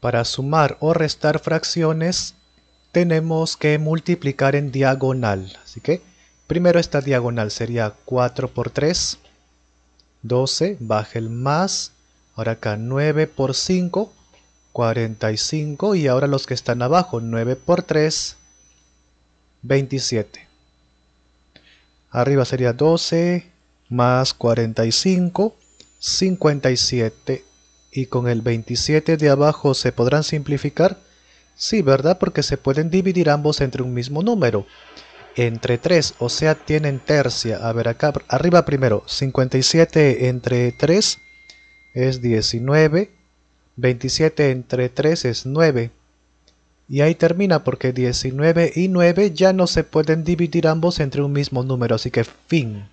Para sumar o restar fracciones tenemos que multiplicar en diagonal. Así que primero esta diagonal sería 4 por 3, 12, baja el más. Ahora acá 9 por 5, 45. Y ahora los que están abajo, 9 por 3, 27. Arriba sería 12 más 45, 57. Y con el 27 de abajo se podrán simplificar. Sí, ¿verdad? Porque se pueden dividir ambos entre un mismo número. Entre 3, o sea, tienen tercia. A ver, acá, arriba primero. 57 entre 3 es 19. 27 entre 3 es 9. Y ahí termina porque 19 y 9 ya no se pueden dividir ambos entre un mismo número, así que fin.